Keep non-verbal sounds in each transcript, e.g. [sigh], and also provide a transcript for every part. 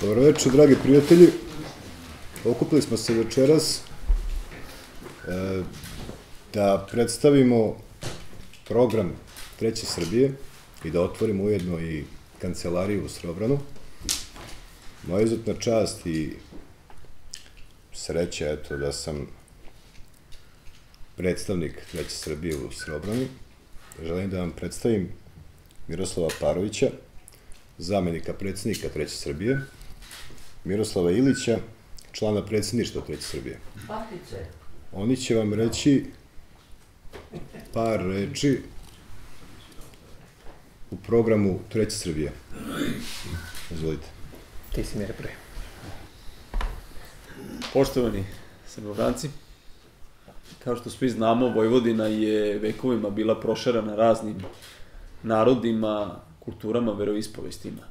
Dobro večer, dragi prijatelji. Okupili smo se večeras e, da predstavimo program Treće Srbije i da otvorimo ujedno i kancelariju u Srobranu. Moja izuzetna čast i sreća, eto, da sam predstavnik Treće Srbije u Srobranu. Želim da vam predstavim Miroslava Parovića, zamenika predsednika Treće Srbije, Miroslava Ilića, člana predsedništva Treće Srbije. Patice. Oni će vam reći par reči u programu Treće Srbije. Izvolite. Ti si mi pre. Poštovani srbobranci, kao što svi znamo, Vojvodina je vekovima bila prošarana raznim narodima, kulturama, veroispovestima.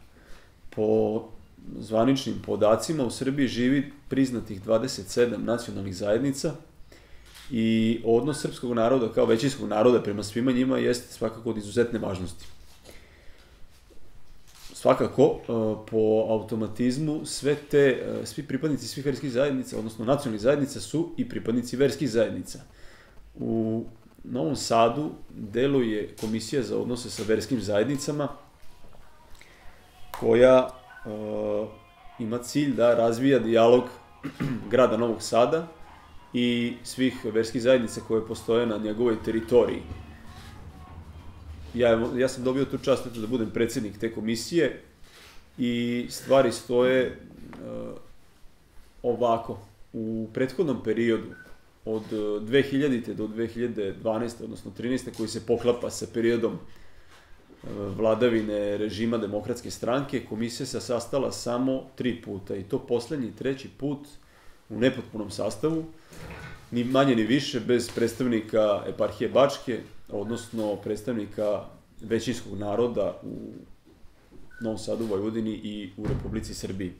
Po zvaničnim podacima u Srbiji živi priznatih 27 nacionalnih zajednica i odnos srpskog naroda kao većinskog naroda prema svima njima jeste svakako od izuzetne važnosti. Svakako, e, po automatizmu, sve te, e, svi pripadnici svih verskih zajednica, odnosno nacionalnih zajednica, su i pripadnici verskih zajednica. U Novom Sadu deluje Komisija za odnose sa verskim zajednicama, koja uh, ima cilj da razvija dijalog [clears throat] grada Novog Sada i svih verskih zajednica koje postoje na njegovoj teritoriji. Ja, ja sam dobio tu čast da budem predsednik te komisije i stvari stoje uh, ovako. U prethodnom periodu od 2000. do 2012. odnosno 13. koji se poklapa sa periodom vladavine režima demokratske stranke, komisija se sastala samo tri puta i to poslednji treći put u nepotpunom sastavu, ni manje ni više bez predstavnika eparhije Bačke, odnosno predstavnika većinskog naroda u Novom Sadu, Vojvodini i u Republici Srbiji.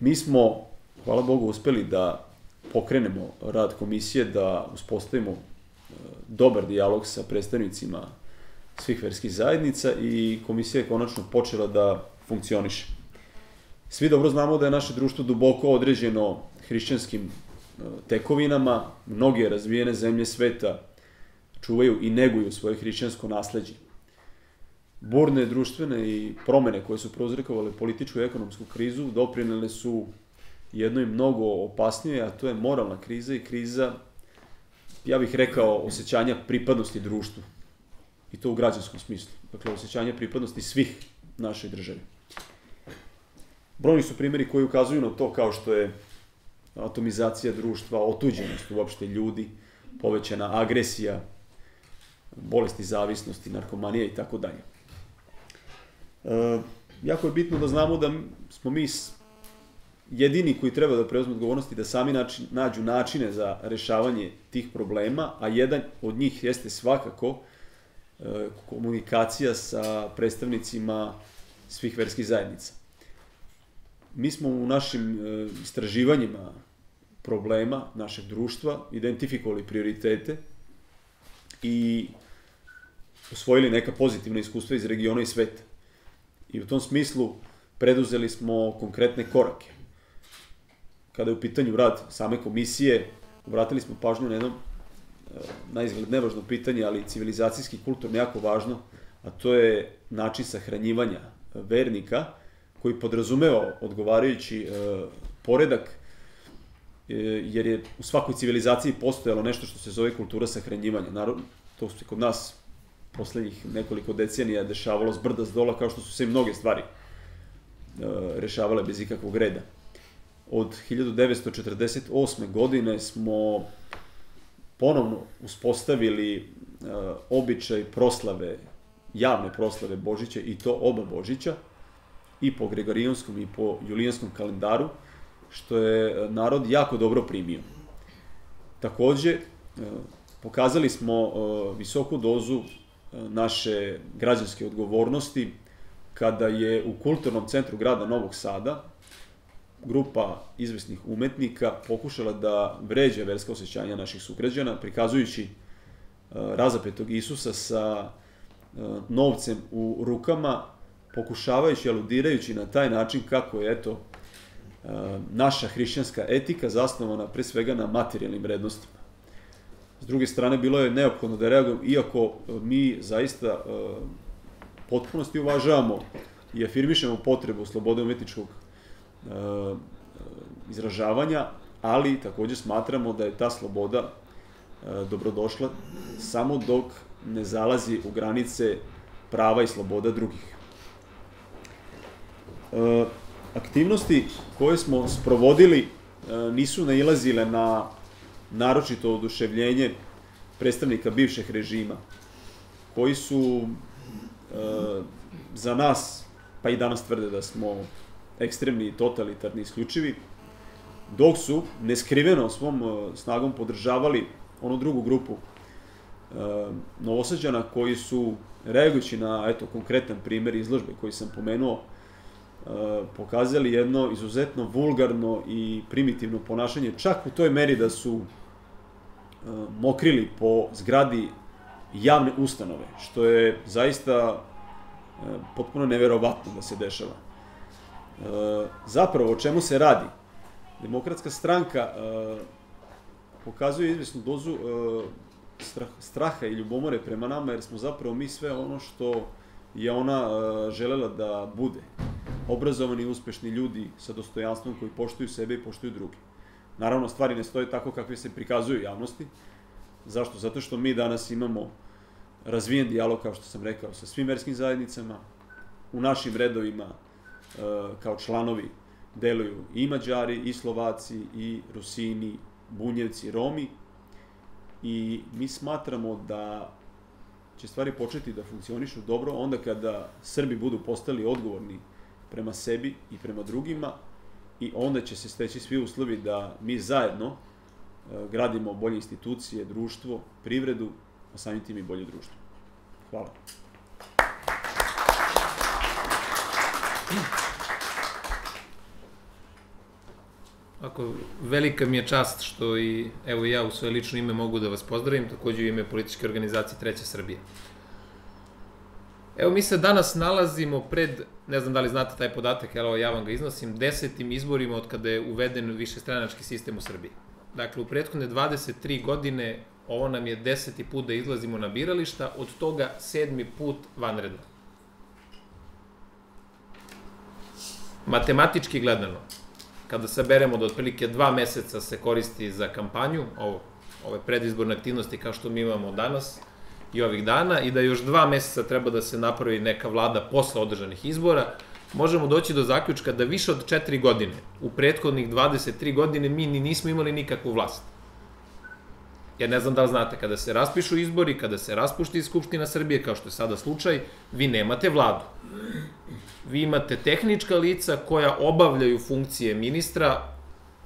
Mi smo, hvala Bogu, uspeli da pokrenemo rad komisije, da uspostavimo dobar dijalog sa predstavnicima svih verskih zajednica i komisija je konačno počela da funkcioniše. Svi dobro znamo da je naše društvo duboko određeno hrišćanskim e, tekovinama, mnoge razvijene zemlje sveta čuvaju i neguju svoje hrišćansko nasledđe. Burne društvene i promene koje su prouzrekovale političku i ekonomsku krizu doprinele su jednoj mnogo opasnije, a to je moralna kriza i kriza ja bih rekao, osjećanja pripadnosti društvu. I to u građanskom smislu. Dakle, osjećanje pripadnosti svih našoj državi. Brojni su primjeri koji ukazuju na to kao što je atomizacija društva, otuđenost uopšte ljudi, povećana agresija, bolesti zavisnosti, narkomanija i tako dalje. E, jako je bitno da znamo da smo mi jedini koji treba da preuzmu odgovornosti da sami način, nađu načine za rešavanje tih problema, a jedan od njih jeste svakako e, komunikacija sa predstavnicima svih verskih zajednica. Mi smo u našim e, istraživanjima problema našeg društva identifikovali prioritete i usvojili neka pozitivna iskustva iz regiona i sveta. I u tom smislu preduzeli smo konkretne korake kada je u pitanju rad same komisije, obratili smo pažnju na jedno e, na izgled nevažno pitanje, ali civilizacijski kulturno jako važno, a to je način sahranjivanja vernika koji podrazumeva odgovarajući e, poredak e, jer je u svakoj civilizaciji postojalo nešto što se zove kultura sahranjivanja. Naravno, to se kod nas poslednjih nekoliko decenija dešavalo s brda s dola kao što su se i mnoge stvari rešavale bez ikakvog reda od 1948. godine smo ponovno uspostavili uh, običaj proslave, javne proslave Božića i to oba Božića, i po Gregorijanskom i po Julijanskom kalendaru, što je uh, narod jako dobro primio. Takođe, uh, pokazali smo visoku dozu naše građanske odgovornosti kada je u kulturnom centru grada Novog Sada grupa izvesnih umetnika pokušala da vređe verska osjećanja naših sugrađana, prikazujući uh, razapetog Isusa sa uh, novcem u rukama pokušavajući, aludirajući na taj način kako je, eto, naša hrišćanska etika zasnovana pre svega na materijalnim vrednostima. S druge strane, bilo je neophodno da reagujemo, iako mi zaista potpunosti uvažavamo i afirmišemo potrebu slobode umetničkog izražavanja, ali takođe smatramo da je ta sloboda dobrodošla samo dok ne zalazi u granice prava i sloboda drugih. Aktivnosti koje smo sprovodili nisu nailazile na naročito oduševljenje predstavnika bivšeg režima, koji su za nas, pa i danas tvrde da smo ekstremni, totalitarni, isključivi, dok su neskriveno svom snagom podržavali onu drugu grupu novosađana koji su, reagujući na eto, konkretan primer izložbe koji sam pomenuo, pokazali jedno izuzetno vulgarno i primitivno ponašanje, čak u toj meri da su mokrili po zgradi javne ustanove, što je zaista potpuno neverovatno da se dešava. Zapravo, o čemu se radi? Demokratska stranka pokazuje izvesnu dozu straha i ljubomore prema nama, jer smo zapravo mi sve ono što je ona želela da bude. Obrazovani i uspešni ljudi sa dostojanstvom koji poštuju sebe i poštuju druge. Naravno, stvari ne stoje tako kakve se prikazuju javnosti. Zašto? Zato što mi danas imamo razvijen dijalog, kao što sam rekao, sa svim verskim zajednicama. U našim redovima, kao članovi, deluju i Mađari, i Slovaci, i Rusini, Bunjevci, Romi. I mi smatramo da će stvari početi da funkcionišu dobro onda kada Srbi budu postali odgovorni prema sebi i prema drugima i onda će se steći svi uslovi da mi zajedno gradimo bolje institucije, društvo, privredu, a samim tim i bolje društvo. Hvala. Ako, velika mi je čast što i, evo ja u svoje lično ime mogu da vas pozdravim, takođe u ime političke organizacije Treća Srbije. Evo, mi se danas nalazimo pred, ne znam da li znate taj podatak, evo ja vam ga iznosim, desetim izborima od kada je uveden višestranački sistem u Srbiji. Dakle, u prethodne 23 godine ovo nam je deseti put da izlazimo na birališta, od toga sedmi put vanredno. Matematički gledano, kada saberemo da otprilike dva meseca se koristi za kampanju, ovo, ove predizborne aktivnosti kao što mi imamo danas i ovih dana, i da još dva meseca treba da se napravi neka vlada posle održanih izbora, možemo doći do zaključka da više od četiri godine, u prethodnih 23 godine, mi ni nismo imali nikakvu vlast. Jer ne znam da li znate, kada se raspišu izbori, kada se raspušti Skupština Srbije, kao što je sada slučaj, vi nemate vladu. Vi imate tehnička lica koja obavljaju funkcije ministra,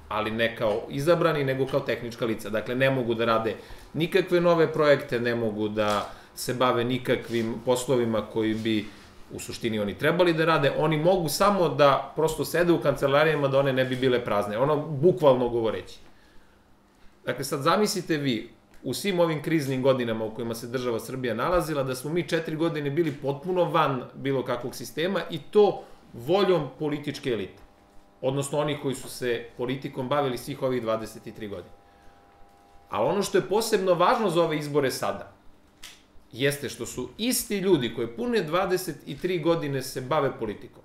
ali ne kao izabrani, nego kao tehnička lica. Dakle, ne mogu da rade nikakve nove projekte, ne mogu da se bave nikakvim poslovima koji bi u suštini oni trebali da rade, oni mogu samo da prosto sede u kancelarijama da one ne bi bile prazne, ono bukvalno govoreći. Dakle, sad zamislite vi, u svim ovim kriznim godinama u kojima se država Srbija nalazila, da smo mi četiri godine bili potpuno van bilo kakvog sistema i to voljom političke elite. Odnosno oni koji su se politikom bavili svih ovih 23 godine. Ali ono što je posebno važno za ove izbore sada, jeste što su isti ljudi koji pune 23 godine se bave politikom,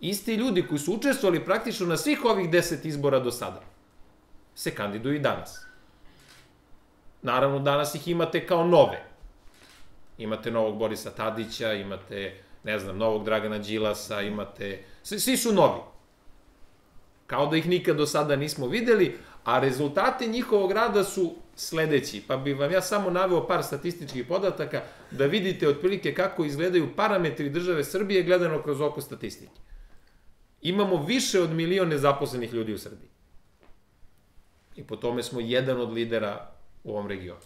isti ljudi koji su učestvovali praktično na svih ovih 10 izbora do sada, se kandiduju i danas. Naravno, danas ih imate kao nove. Imate novog Borisa Tadića, imate, ne znam, novog Dragana Đilasa, imate... Svi, svi su novi. Kao da ih nikad do sada nismo videli, a rezultate njihovog rada su sledeći. Pa bih vam ja samo naveo par statističkih podataka da vidite otprilike kako izgledaju parametri države Srbije gledano kroz oko statistike. Imamo više od milion nezaposlenih ljudi u Srbiji. I po tome smo jedan od lidera u ovom regionu.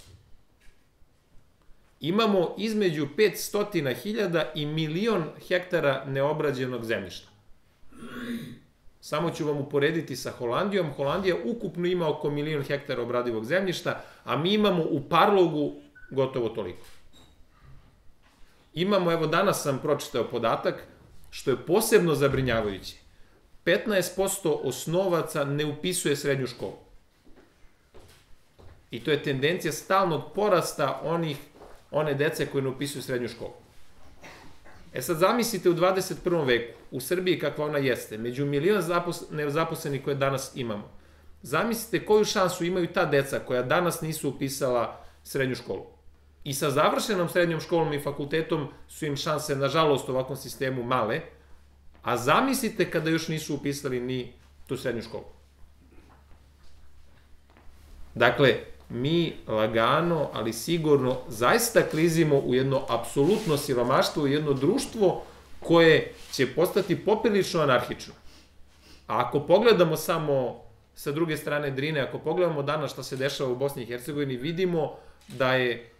Imamo između 500.000 i milion hektara neobrađenog zemljišta. Samo ću vam uporediti sa Holandijom. Holandija ukupno ima oko milion hektara obradivog zemljišta, a mi imamo u Parlogu gotovo toliko. Imamo, evo danas sam pročitao podatak, što je posebno zabrinjavajuće, 15% osnovaca ne upisuje srednju školu. I to je tendencija stalnog porasta onih, one dece koje ne upisuju srednju školu. E sad zamislite u 21. veku, u Srbiji kakva ona jeste, među milion zapos, nezaposlenih koje danas imamo, zamislite koju šansu imaju ta deca koja danas nisu upisala srednju školu. I sa završenom srednjom školom i fakultetom su im šanse, nažalost, u ovakvom sistemu male, a zamislite kada još nisu upisali ni tu srednju školu. Dakle, mi lagano, ali sigurno, zaista klizimo u jedno apsolutno siromaštvo, u jedno društvo koje će postati popilično anarhično. A ako pogledamo samo sa druge strane Drine, ako pogledamo danas šta se dešava u Bosni i Hercegovini, vidimo da je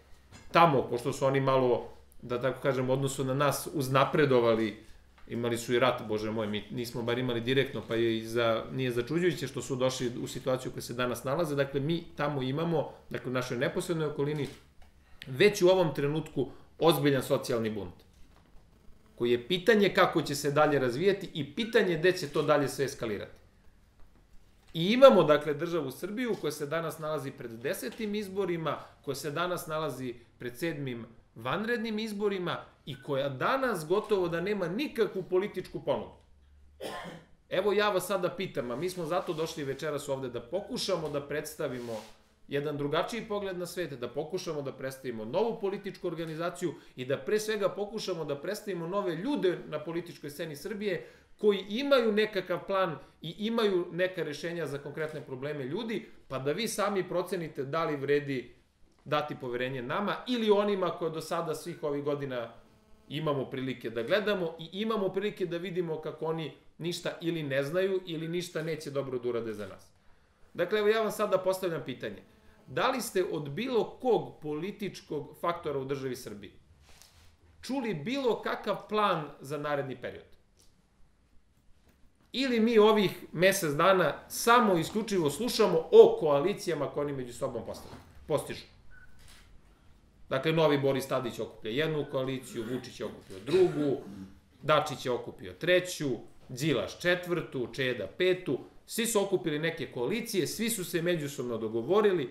tamo, pošto su oni malo, da tako kažem, odnosu na nas uznapredovali, imali su i rat, bože moj, mi nismo bar imali direktno, pa je i za, nije začuđujuće što su došli u situaciju koja se danas nalaze, dakle mi tamo imamo, dakle u našoj neposrednoj okolini, već u ovom trenutku ozbiljan socijalni bunt koji je pitanje kako će se dalje razvijati i pitanje gde će to dalje sve eskalirati. I imamo, dakle, državu Srbiju koja se danas nalazi pred desetim izborima, koja se danas nalazi pred sedmim vanrednim izborima i koja danas gotovo da nema nikakvu političku ponudu. Evo ja vas sada pitam, a mi smo zato došli večeras ovde da pokušamo da predstavimo jedan drugačiji pogled na svet, da pokušamo da predstavimo novu političku organizaciju i da pre svega pokušamo da predstavimo nove ljude na političkoj sceni Srbije koji imaju nekakav plan i imaju neka rešenja za konkretne probleme ljudi, pa da vi sami procenite da li vredi dati poverenje nama ili onima koje do sada svih ovih godina imamo prilike da gledamo i imamo prilike da vidimo kako oni ništa ili ne znaju ili ništa neće dobro da urade za nas. Dakle, evo ja vam sada postavljam pitanje. Da li ste od bilo kog političkog faktora u državi Srbiji čuli bilo kakav plan za naredni period? Ili mi ovih mesec dana samo isključivo slušamo o koalicijama koje oni među sobom postižu? Dakle, novi Boris Tadić okuplja jednu koaliciju, Vučić je okupio drugu, Dačić je okupio treću, Đilaš četvrtu, Čeda petu, svi su okupili neke koalicije, svi su se međusobno dogovorili,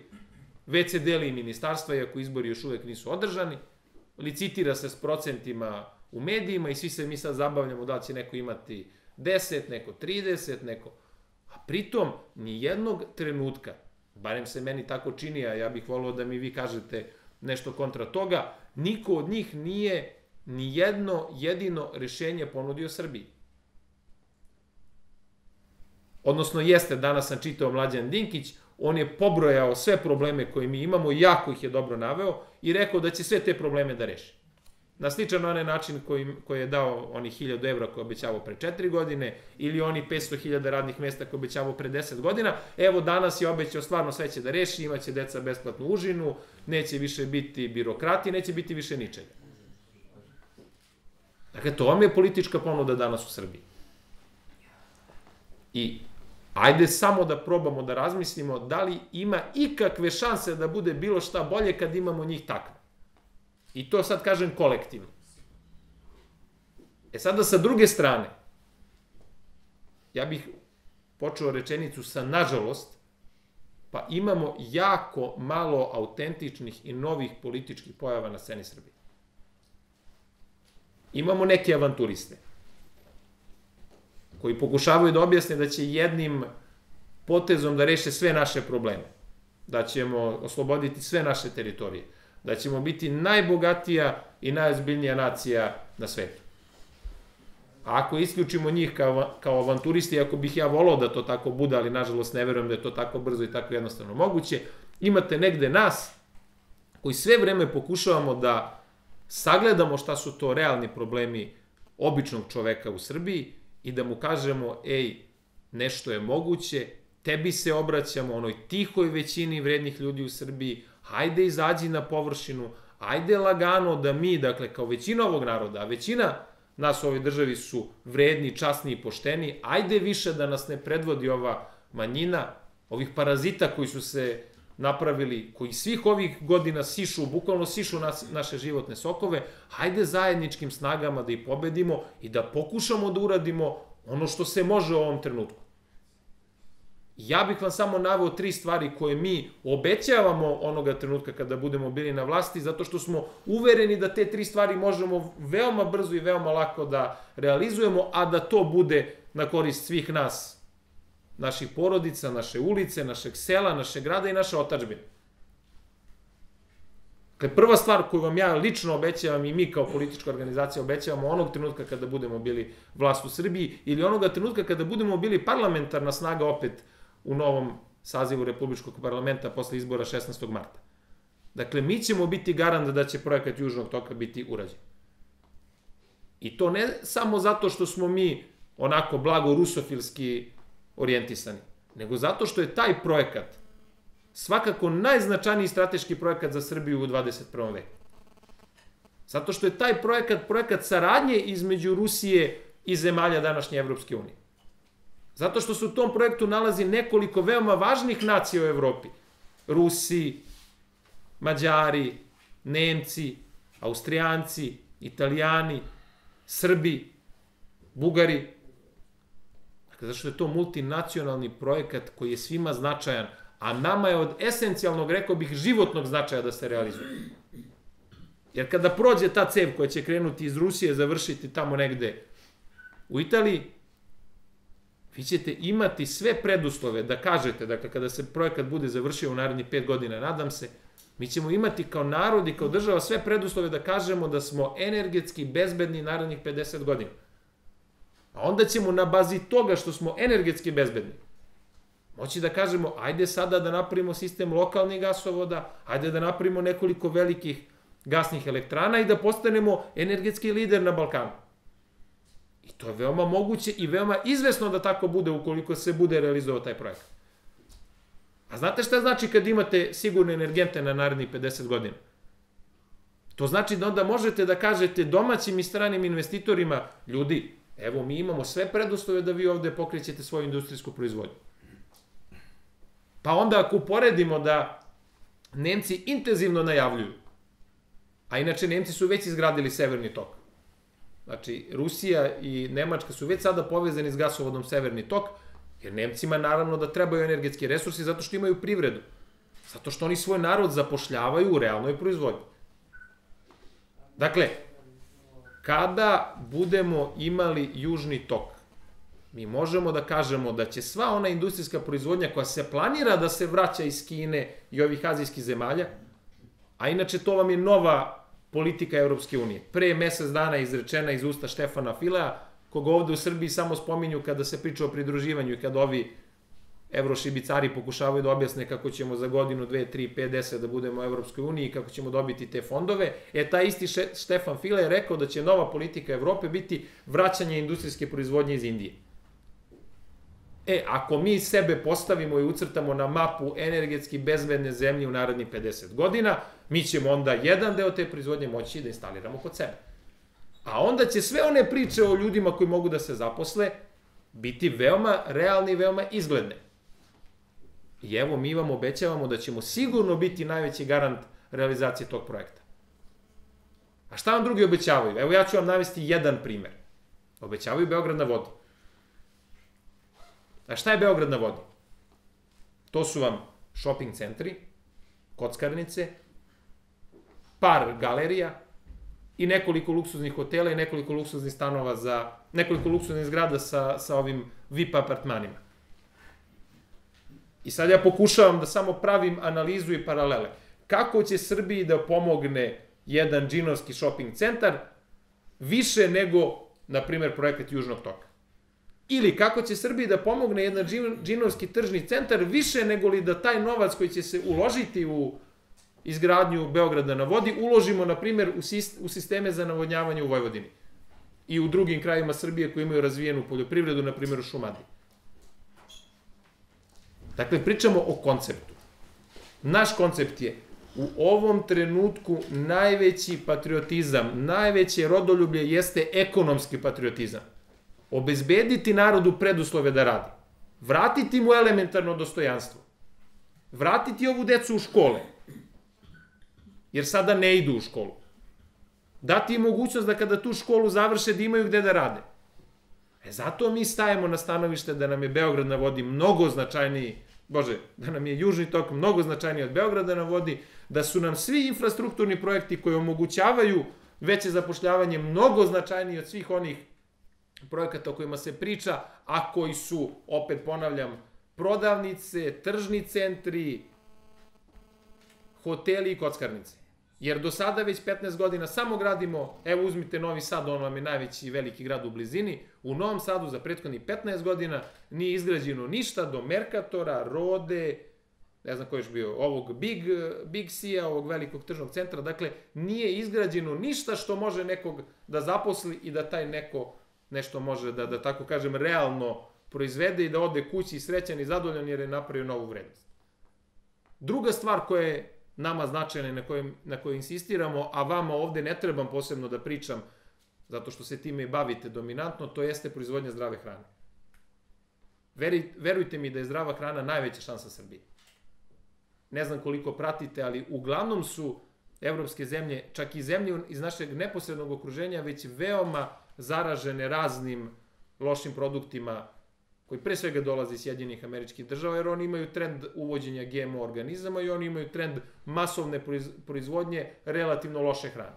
već se deli i ministarstva, iako izbori još uvek nisu održani, licitira se s procentima u medijima i svi se mi sad zabavljamo da će neko imati 10, neko 30, neko... A pritom, ni jednog trenutka, barem se meni tako čini, a ja bih volio da mi vi kažete nešto kontra toga, niko od njih nije ni jedno jedino rešenje ponudio Srbiji. Odnosno, jeste, danas sam čitao Mlađan Dinkić, on je pobrojao sve probleme koje mi imamo, jako ih je dobro naveo i rekao da će sve te probleme da reši. Na sličan onaj način koji, koji je dao oni 1000 evra koje obećavao pre 4 godine ili oni 500.000 radnih mesta koje obećavao pre 10 godina, evo danas je obećao stvarno sve će da reši, imaće deca besplatnu užinu, neće više biti birokrati, neće biti više ničega. Dakle, to vam je politička ponuda danas u Srbiji. I ajde samo da probamo da razmislimo da li ima ikakve šanse da bude bilo šta bolje kad imamo njih takve. I to sad kažem kolektivno. E sada sa druge strane, ja bih počeo rečenicu sa nažalost, pa imamo jako malo autentičnih i novih političkih pojava na sceni Srbije. Imamo neke avanturiste koji pokušavaju da objasne da će jednim potezom da reše sve naše probleme, da ćemo osloboditi sve naše teritorije, da ćemo biti najbogatija i najozbiljnija nacija na svetu. A ako isključimo njih kao, kao avanturisti, ako bih ja volao da to tako bude, ali nažalost ne verujem da je to tako brzo i tako jednostavno moguće, imate negde nas koji sve vreme pokušavamo da sagledamo šta su to realni problemi običnog čoveka u Srbiji i da mu kažemo, ej, nešto je moguće, tebi se obraćamo, onoj tihoj većini vrednih ljudi u Srbiji, hajde izađi na površinu, ajde lagano da mi, dakle, kao većina ovog naroda, a većina nas u ovoj državi su vredni, časni i pošteni, ajde više da nas ne predvodi ova manjina, ovih parazita koji su se napravili, koji svih ovih godina sišu, bukvalno sišu nas, naše životne sokove, hajde zajedničkim snagama da ih pobedimo i da pokušamo da uradimo ono što se može u ovom trenutku. Ja bih vam samo naveo tri stvari koje mi obećavamo onoga trenutka kada budemo bili na vlasti, zato što smo uvereni da te tri stvari možemo veoma brzo i veoma lako da realizujemo, a da to bude na korist svih nas, naših porodica, naše ulice, našeg sela, naše grada i naše otačbine. Dakle, prva stvar koju vam ja lično obećavam i mi kao politička organizacija obećavamo onog trenutka kada budemo bili vlast u Srbiji ili onoga trenutka kada budemo bili parlamentarna snaga opet u novom sazivu Republičkog parlamenta posle izbora 16. marta. Dakle, mi ćemo biti garant da će projekat Južnog toka biti urađen. I to ne samo zato što smo mi onako blago rusofilski orijentisani, nego zato što je taj projekat svakako najznačajniji strateški projekat za Srbiju u 21. veku. Zato što je taj projekat projekat saradnje između Rusije i zemalja današnje Evropske unije. Zato što se u tom projektu nalazi nekoliko veoma važnih nacija u Evropi. Rusi, Mađari, Nemci, Austrijanci, Italijani, Srbi, Bugari. Dakle, zašto je to multinacionalni projekat koji je svima značajan, a nama je od esencijalnog, rekao bih, životnog značaja da se realizuje. Jer kada prođe ta cev koja će krenuti iz Rusije, završiti tamo negde u Italiji, vi ćete imati sve preduslove da kažete, dakle, kada se projekat bude završio u narednih pet godina, nadam se, mi ćemo imati kao narod i kao država sve preduslove da kažemo da smo energetski bezbedni narednih 50 godina. A onda ćemo na bazi toga što smo energetski bezbedni, moći da kažemo, ajde sada da napravimo sistem lokalnih gasovoda, ajde da napravimo nekoliko velikih gasnih elektrana i da postanemo energetski lider na Balkanu. I to je veoma moguće i veoma izvesno da tako bude ukoliko se bude realizovao taj projekat. A znate šta znači kad imate sigurne energente na narednih 50 godina? To znači da onda možete da kažete domaćim i stranim investitorima, ljudi, evo mi imamo sve preduslove da vi ovde pokrećete svoju industrijsku proizvodnju. Pa onda ako uporedimo da Nemci intenzivno najavljuju, a inače Nemci su već izgradili severni tok, Znači, Rusija i Nemačka su već sada povezani s gasovodom Severni tok, jer Nemcima naravno da trebaju energetski resursi zato što imaju privredu. Zato što oni svoj narod zapošljavaju u realnoj proizvodnji. Dakle, kada budemo imali južni tok, mi možemo da kažemo da će sva ona industrijska proizvodnja koja se planira da se vraća iz Kine i ovih azijskih zemalja, a inače to vam je nova politika Evropske unije. Pre mesec dana izrečena iz usta Štefana Filea, koga ovde u Srbiji samo spominju kada se priča o pridruživanju i kada ovi evrošibicari pokušavaju da objasne kako ćemo za godinu, dve, tri, pet, deset da budemo u Evropskoj uniji i kako ćemo dobiti te fondove. E, taj isti Štefan File je rekao da će nova politika Evrope biti vraćanje industrijske proizvodnje iz Indije. E, ako mi sebe postavimo i ucrtamo na mapu energetski bezbedne zemlje u narednih 50 godina, mi ćemo onda jedan deo te proizvodnje moći da instaliramo kod sebe. A onda će sve one priče o ljudima koji mogu da se zaposle biti veoma realne i veoma izgledne. I evo, mi vam obećavamo da ćemo sigurno biti najveći garant realizacije tog projekta. A šta vam drugi obećavaju? Evo ja ću vam navesti jedan primer. Obećavaju Beograd na vodi. A šta je Beograd na vodi? To su vam shopping centri, kockarnice, par galerija i nekoliko luksuznih hotela i nekoliko luksuznih stanova za, nekoliko luksuznih zgrada sa, sa ovim VIP apartmanima. I sad ja pokušavam da samo pravim analizu i paralele. Kako će Srbiji da pomogne jedan džinovski shopping centar više nego, na primer, projekat Južnog toka? Ili kako će Srbiji da pomogne jedan džinovski tržni centar više nego li da taj novac koji će se uložiti u izgradnju Beograda na vodi uložimo, na primjer, u sisteme za navodnjavanje u Vojvodini i u drugim krajima Srbije koji imaju razvijenu poljoprivredu, na primjer u Šumadiji. Dakle, pričamo o konceptu. Naš koncept je u ovom trenutku najveći patriotizam, najveće rodoljublje jeste ekonomski patriotizam obezbediti narodu preduslove da radi, vratiti mu elementarno dostojanstvo vratiti ovu decu u škole, jer sada ne idu u školu. Dati im mogućnost da kada tu školu završe da imaju gde da rade. E zato mi stajemo na stanovište da nam je Beograd na vodi mnogo značajniji, bože, da nam je Južni tok mnogo značajniji od Beograda na vodi, da su nam svi infrastrukturni projekti koji omogućavaju veće zapošljavanje mnogo značajniji od svih onih projekata o kojima se priča, a koji su, opet ponavljam, prodavnice, tržni centri, hoteli i kockarnice. Jer do sada već 15 godina samo gradimo, evo uzmite Novi Sad, on vam je najveći veliki grad u blizini, u Novom Sadu za prethodnih 15 godina nije izgrađeno ništa do Merkatora, Rode, ne znam ko je bio, ovog Big, Big C-a, ovog velikog tržnog centra, dakle, nije izgrađeno ništa što može nekog da zaposli i da taj neko nešto može da, da tako kažem, realno proizvede i da ode kući srećan i zadovoljan jer je napravio novu vrednost. Druga stvar koja je nama značajna i na kojoj, na kojoj insistiramo, a vama ovde ne trebam posebno da pričam, zato što se time i bavite dominantno, to jeste proizvodnja zdrave hrane. Veri, verujte mi da je zdrava hrana najveća šansa Srbije. Ne znam koliko pratite, ali uglavnom su evropske zemlje, čak i zemlje iz našeg neposrednog okruženja, već veoma zaražene raznim lošim produktima koji pre svega dolaze iz Sjedinjenih američkih država, jer oni imaju trend uvođenja GMO organizama i oni imaju trend masovne proizvodnje relativno loše hrane.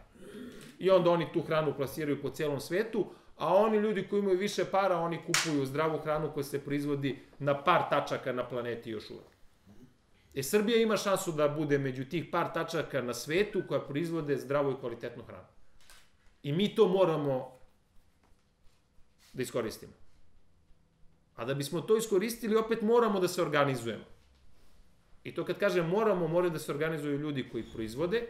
I onda oni tu hranu plasiraju po celom svetu, a oni ljudi koji imaju više para, oni kupuju zdravu hranu koja se proizvodi na par tačaka na planeti još uvek. E, Srbija ima šansu da bude među tih par tačaka na svetu koja proizvode zdravu i kvalitetnu hranu. I mi to moramo da iskoristimo. A da bismo to iskoristili, opet moramo da se organizujemo. I to kad kažem moramo, moraju da se organizuju ljudi koji proizvode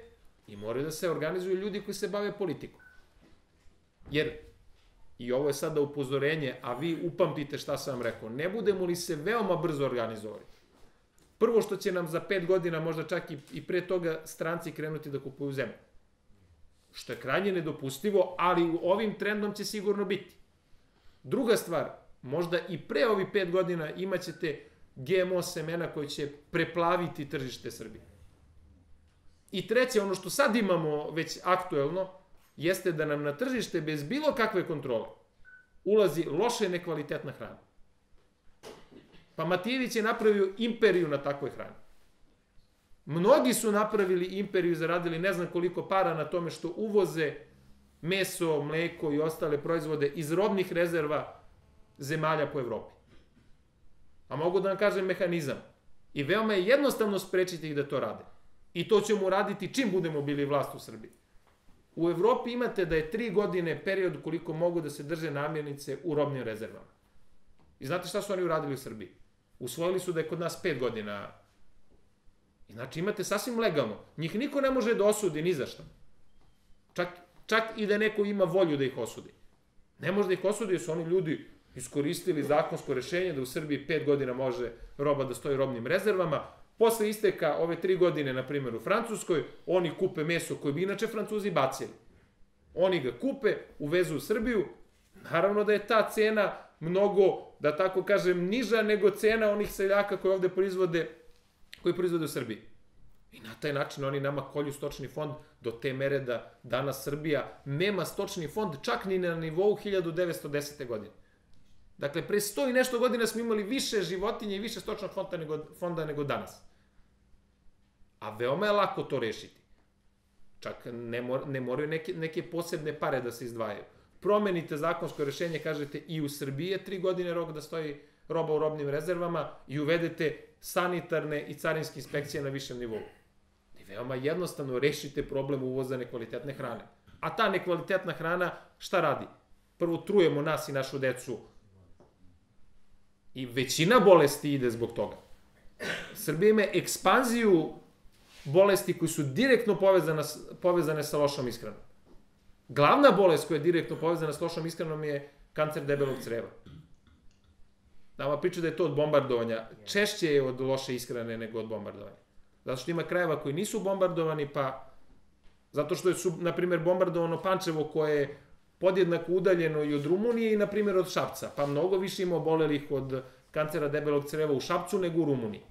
i moraju da se organizuju ljudi koji se bave politikom. Jer, i ovo je sada upozorenje, a vi upamtite šta sam vam rekao, ne budemo li se veoma brzo organizovali, prvo što će nam za pet godina, možda čak i, i pre toga, stranci krenuti da kupuju zemlju. Što je krajnje nedopustivo, ali u ovim trendom će sigurno biti. Druga stvar, možda i pre ovih pet godina imaćete GMO semena koje će preplaviti tržište Srbije. I treće, ono što sad imamo već aktuelno, jeste da nam na tržište bez bilo kakve kontrole ulazi loše nekvalitetna hrana. Pa Matijević je napravio imperiju na takvoj hrani. Mnogi su napravili imperiju zaradili ne znam koliko para na tome što uvoze meso, mleko i ostale proizvode iz robnih rezerva zemalja po Evropi. A mogu da vam kažem mehanizam. I veoma je jednostavno sprečiti ih da to rade. I to ćemo uraditi čim budemo bili vlast u Srbiji. U Evropi imate da je tri godine period koliko mogu da se drže namirnice u robnim rezervama. I znate šta su oni uradili u Srbiji? Usvojili su da je kod nas pet godina. I znači imate sasvim legalno. Njih niko ne može da osudi ni za šta. Čak, čak i da neko ima volju da ih osudi. Ne može da ih osudi jer su oni ljudi iskoristili zakonsko rešenje da u Srbiji pet godina može roba da stoji robnim rezervama. Posle isteka ove tri godine, na primjer u Francuskoj, oni kupe meso koje bi inače Francuzi bacili. Oni ga kupe, uvezu u Srbiju, naravno da je ta cena mnogo, da tako kažem, niža nego cena onih seljaka koji ovde proizvode, koji proizvode u Srbiji. I na taj način oni nama kolju stočni fond do te mere da danas Srbija nema stočni fond čak ni na nivou 1910. godine. Dakle, pre sto i nešto godina smo imali više životinje i više stočnog fonda nego, fonda nego danas. A veoma je lako to rešiti. Čak ne, mor, ne moraju neke, neke posebne pare da se izdvajaju. Promenite zakonsko rešenje, kažete i u Srbiji je tri godine rok da stoji roba u robnim rezervama i uvedete sanitarne i carinske inspekcije na višem nivou. I veoma jednostavno rešite problem uvoza nekvalitetne hrane. A ta nekvalitetna hrana šta radi? Prvo trujemo nas i našu decu I većina bolesti ide zbog toga. Srbija ima ekspanziju bolesti koji su direktno povezane, povezane sa lošom ishranom. Glavna bolest koja je direktno povezana sa lošom ishranom je kancer debelog creva. Nama priča da je to od bombardovanja. Češće je od loše ishrane nego od bombardovanja. Zato što ima krajeva koji nisu bombardovani, pa zato što je su, na primjer, bombardovano Pančevo koje je podjednako udaljeno i od Rumunije i, na primjer, od Šapca. Pa mnogo više ima obolelih od kancera debelog creva u Šapcu nego u Rumuniji.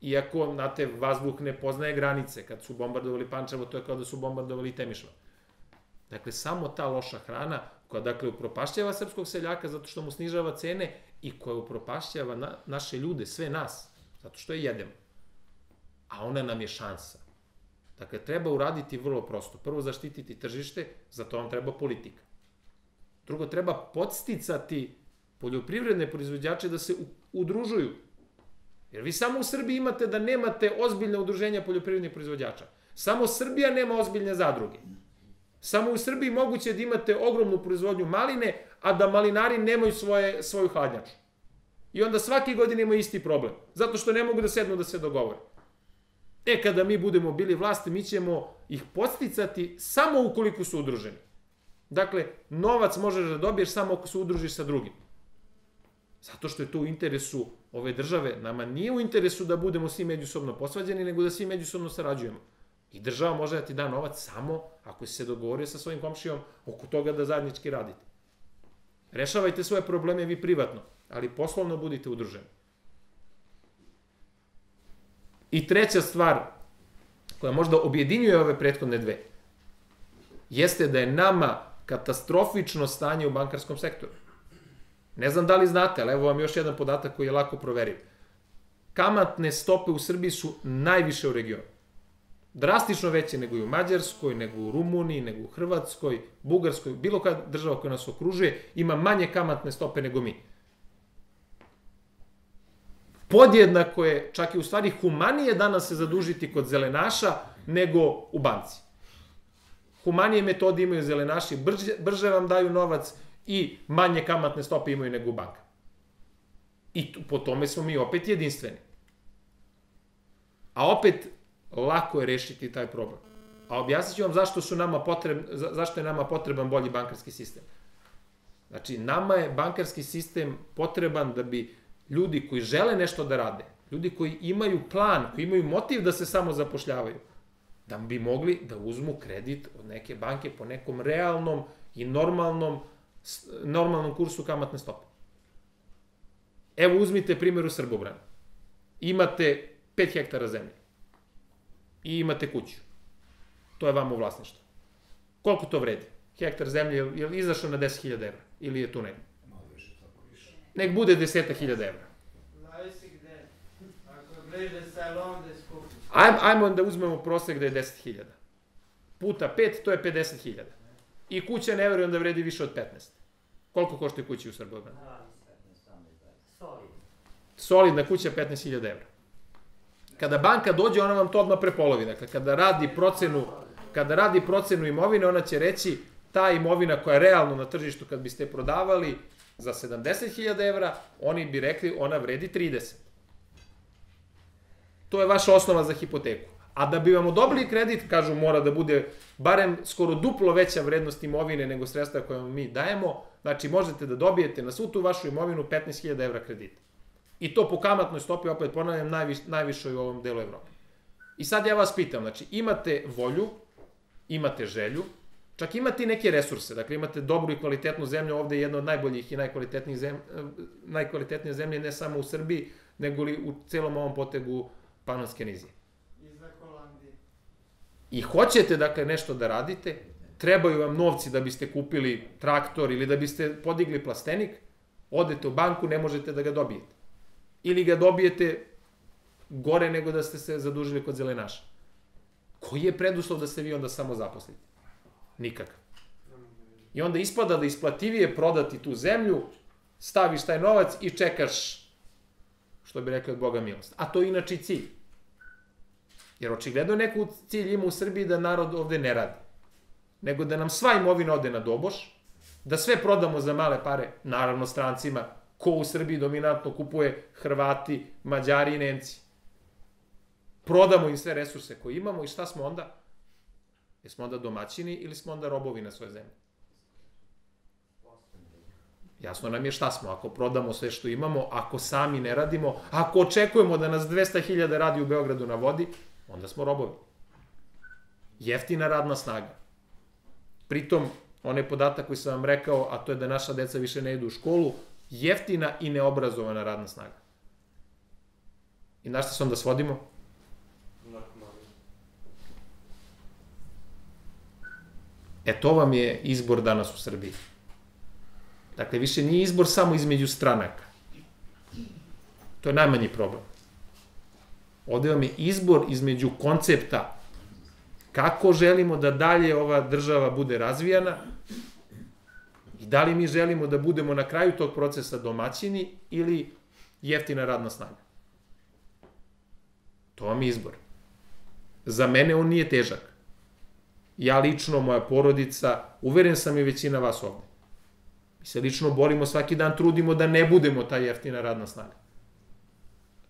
Iako, znate, vazduh ne poznaje granice. Kad su bombardovali Pančevo, to je kao da su bombardovali Temišva. Dakle, samo ta loša hrana, koja, dakle, upropašćava srpskog seljaka zato što mu snižava cene i koja upropašćava na, naše ljude, sve nas, zato što je jedemo. A ona nam je šansa. Dakle, treba uraditi vrlo prosto. Prvo, zaštititi tržište, za to vam treba politika. Drugo, treba podsticati poljoprivredne proizvođače da se udružuju. Jer vi samo u Srbiji imate da nemate ozbiljne udruženja poljoprivrednih proizvođača. Samo Srbija nema ozbiljne zadruge. Samo u Srbiji moguće da imate ogromnu proizvodnju maline, a da malinari nemaju svoje, svoju hladnjaču. I onda svaki godin imaju isti problem. Zato što ne mogu da sednu da se dogovore. E, kada mi budemo bili vlasti, mi ćemo ih posticati samo ukoliko su udruženi. Dakle, novac možeš da dobiješ samo ako se udružiš sa drugim. Zato što je to u interesu ove države. Nama nije u interesu da budemo svi međusobno posvađeni, nego da svi međusobno sarađujemo. I država može da ti da novac samo ako si se dogovorio sa svojim komšijom oko toga da zajednički radite. Rešavajte svoje probleme vi privatno, ali poslovno budite udruženi. I treća stvar, koja možda objedinjuje ove prethodne dve, jeste da je nama katastrofično stanje u bankarskom sektoru. Ne znam da li znate, ali evo vam još jedan podatak koji je lako proveriv. Kamatne stope u Srbiji su najviše u regionu. Drastično veće nego i u Mađarskoj, nego u Rumuniji, nego u Hrvatskoj, Bugarskoj, bilo koja država koja nas okružuje, ima manje kamatne stope nego mi. Podjednako je, čak i u stvari humanije danas se zadužiti kod zelenaša nego u banci. Humanije metode imaju zelenaši, brže, brže vam daju novac i manje kamatne stope imaju nego u banka. I po tome smo mi opet jedinstveni. A opet, lako je rešiti taj problem. A objasnit ću vam zašto, su nama potreb, zašto je nama potreban bolji bankarski sistem. Znači, nama je bankarski sistem potreban da bi ljudi koji žele nešto da rade, ljudi koji imaju plan, koji imaju motiv da se samo zapošljavaju, da bi mogli da uzmu kredit od neke banke po nekom realnom i normalnom, normalnom kursu kamatne stope. Evo uzmite primjer u Srbobranu. Imate 5 hektara zemlje i imate kuću. To je vam u vlasništvu. Koliko to vredi? Hektar zemlje je, je izašao na 10.000 evra ili je tu negdje? Nek bude 10.000 evra. Ajmo, ajmo da uzmemo prosek da je 10.000. Puta 5, to je 50.000. I kuća ne verujem da vredi više od 15. Koliko košta kuća u Srbiji? Solid. Solidna kuća 15.000 evra. Kada banka dođe, ona vam to odmah prepolovi. Dakle, kada radi procenu, kada radi procenu imovine, ona će reći ta imovina koja je realno na tržištu kad biste prodavali za 70.000 evra, oni bi rekli ona vredi 30. To je vaša osnova za hipoteku. A da bi vam odobrili kredit, kažu, mora da bude barem skoro duplo veća vrednost imovine nego sredstva koje vam mi dajemo. Znači, možete da dobijete na svu tu vašu imovinu 15.000 evra kredita. I to po kamatnoj stopi, opet ponavljam, najviš, najvišoj u ovom delu Evrope. I sad ja vas pitam, znači, imate volju, imate želju, čak imate i neke resurse, dakle imate dobru i kvalitetnu zemlju, ovde je jedna od najboljih i najkvalitetnijih zem, najkvalitetnije zemlje, ne samo u Srbiji, nego li u celom ovom potegu Panonske nizije. Iza Holandije. I hoćete, dakle, nešto da radite, trebaju vam novci da biste kupili traktor ili da biste podigli plastenik, odete u banku, ne možete da ga dobijete. Ili ga dobijete gore nego da ste se zadužili kod zelenaša. Koji je preduslov da se vi onda samo zaposlite? Nikakav. I onda ispada da isplativije prodati tu zemlju, staviš taj novac i čekaš, što bi rekli od Boga milost. A to je inače cilj. Jer očigledno neku cilj ima u Srbiji da narod ovde ne radi. Nego da nam sva imovina ode na doboš, da sve prodamo za male pare, naravno strancima, ko u Srbiji dominantno kupuje Hrvati, Mađari i Nemci. Prodamo im sve resurse koje imamo i šta smo onda? Jesmo onda domaćini ili smo onda robovi na svoje zemlje? Jasno nam je šta smo, ako prodamo sve što imamo, ako sami ne radimo, ako očekujemo da nas 200.000 radi u Beogradu na vodi, onda smo robovi. Jeftina radna snaga. Pritom, onaj podatak koji sam vam rekao, a to je da naša deca više ne idu u školu, jeftina i neobrazovana radna snaga. I na šta se onda svodimo? E to vam je izbor danas u Srbiji. Dakle, više nije izbor samo između stranaka. To je najmanji problem. Ovde vam je izbor između koncepta kako želimo da dalje ova država bude razvijana i da li mi želimo da budemo na kraju tog procesa domaćini ili jeftina radna snaga. To vam je izbor. Za mene on nije težak. Ja lično, moja porodica, uveren sam i većina vas ovde. Mi se lično borimo svaki dan, trudimo da ne budemo ta jeftina radna snaga.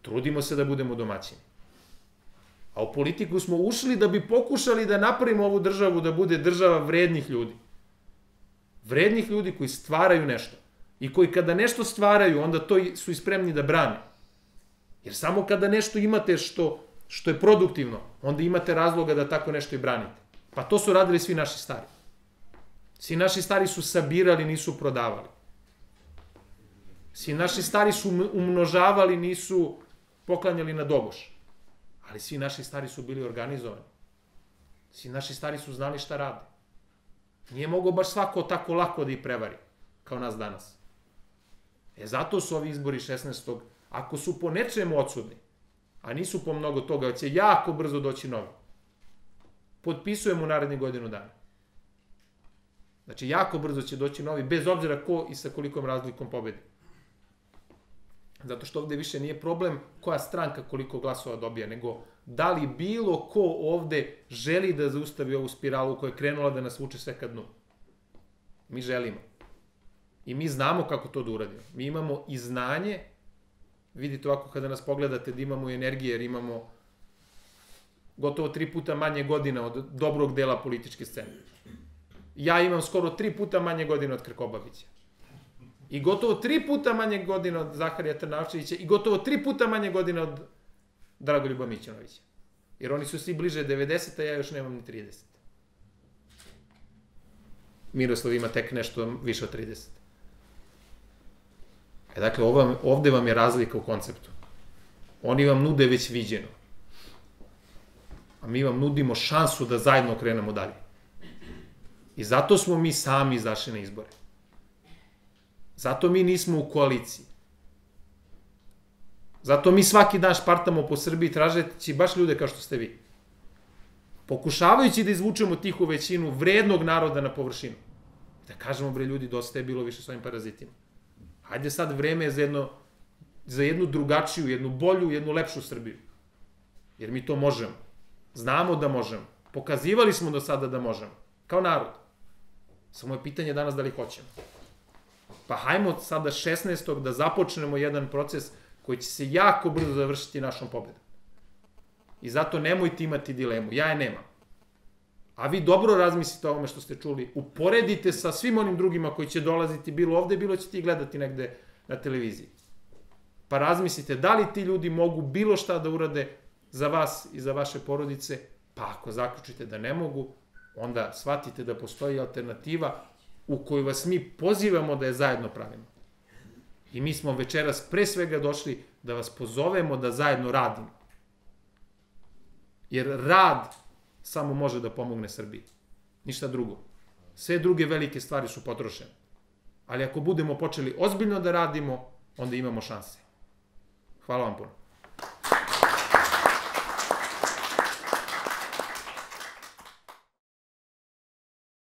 Trudimo se da budemo domaćini. A u politiku smo ušli da bi pokušali da napravimo ovu državu da bude država vrednih ljudi. Vrednih ljudi koji stvaraju nešto. I koji kada nešto stvaraju, onda to su i spremni da brane. Jer samo kada nešto imate što, što je produktivno, onda imate razloga da tako nešto i branite. Pa to su radili svi naši stari. Svi naši stari su sabirali, nisu prodavali. Svi naši stari su umnožavali, nisu poklanjali na doboš. Ali svi naši stari su bili organizovani. Svi naši stari su znali šta rade. Nije mogo baš svako tako lako da ih prevari, kao nas danas. E zato su ovi izbori 16. Ako su po nečemu odsudni, a nisu po mnogo toga, će jako brzo doći novi. Potpisujemo u narednih godinu dana. Znači, jako brzo će doći novi, bez obzira ko i sa kolikom razlikom pobedi. Zato što ovde više nije problem koja stranka koliko glasova dobija, nego da li bilo ko ovde želi da zaustavi ovu spiralu koja je krenula da nas vuče sve ka dnu. Mi želimo. I mi znamo kako to da uradimo. Mi imamo i znanje, vidite ovako kada nas pogledate da imamo energije, jer imamo gotovo tri puta manje godina od dobrog dela političke scene. Ja imam skoro tri puta manje godina od Krkobabića. I gotovo tri puta manje godina od Zaharija Trnavčevića i gotovo tri puta manje godina od Dragoljuba Mićunovića. Jer oni su svi bliže 90, a ja još nemam ni 30. Miroslav ima tek nešto više od 30. E dakle, ova, ovde vam je razlika u konceptu. Oni vam nude već viđeno. A mi vam nudimo šansu da zajedno krenemo dalje. I zato smo mi sami izašli na izbore. Zato mi nismo u koaliciji. Zato mi svaki dan špartamo po Srbiji tražeći baš ljude kao što ste vi. Pokušavajući da izvučemo tihu većinu vrednog naroda na površinu. Da kažemo, bre, ljudi, dosta je bilo više s ovim parazitima. Hajde sad vreme je za, jedno, za jednu drugačiju, jednu bolju, jednu lepšu Srbiju. Jer mi to možemo. Znamo da možemo. Pokazivali smo do sada da možemo. Kao narod. Samo je pitanje danas da li hoćemo. Pa hajmo sada 16. da započnemo jedan proces koji će se jako brzo završiti našom pobedom. I zato nemojte imati dilemu. Ja je nemam. A vi dobro razmislite o ovome što ste čuli. Uporedite sa svim onim drugima koji će dolaziti bilo ovde, bilo ćete ih gledati negde na televiziji. Pa razmislite da li ti ljudi mogu bilo šta da urade za vas i za vaše porodice, pa ako zaključite da ne mogu, onda shvatite da postoji alternativa u koju vas mi pozivamo da je zajedno pravimo. I mi smo večeras pre svega došli da vas pozovemo da zajedno radimo. Jer rad samo može da pomogne Srbiji. Ništa drugo. Sve druge velike stvari su potrošene. Ali ako budemo počeli ozbiljno da radimo, onda imamo šanse. Hvala vam puno.